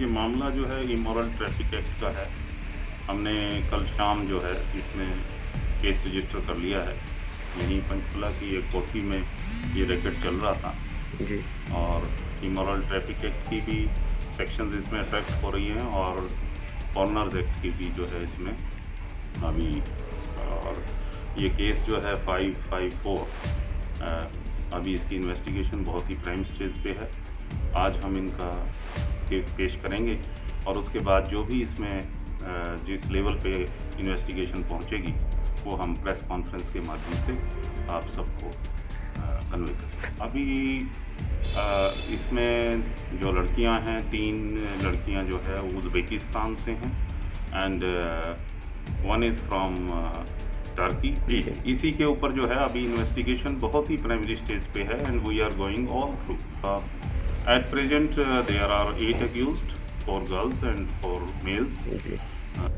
ये मामला जो है इमोरल ट्रैफ़िक एक्ट का है। हमने कल शाम जो है इसमें केस रजिस्टर कर लिया है। यहीं पंचकुला की एक कोठी में ये रैकेट चल रहा था। जी। और इमोरल ट्रैफ़िक एक्ट की भी सेक्शंस इसमें अफेक्ट हो रही हैं और फॉरनर्स एक्ट की भी जो है इसमें अभी और ये केस जो है फाइव फाइव फोर अभी इसकी इन्वेस्टिगेशन बहुत ही प्राइम स्टेज पे है। आज हम इनका केस पेश करेंगे और उसके बाद जो भी इसमें जिस लेवल पे इन्वेस्टिगेशन पहुंचेगी वो हम प्रेस कॉन्फ्रेंस के माध्यम से आप सबको कन्वे करें अभी इसमें जो लड़कियाँ हैं तीन लड़कियाँ जो है उज़्बेकिस्तान से हैं and one is from Turkey है। इसी के ऊपर जो है अभी इन्वेस्टिगेशन बहुत ही प्राइमरी स्टेज पे है and we are going all through At present, uh, there are eight accused, four girls and four males. Okay. Uh,